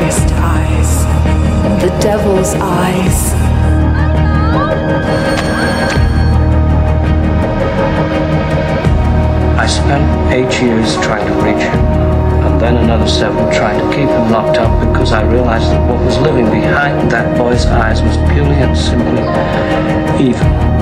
darkest eyes, the devil's eyes. I spent eight years trying to reach him, and then another seven trying to keep him locked up because I realized that what was living behind that boy's eyes was purely and simply evil.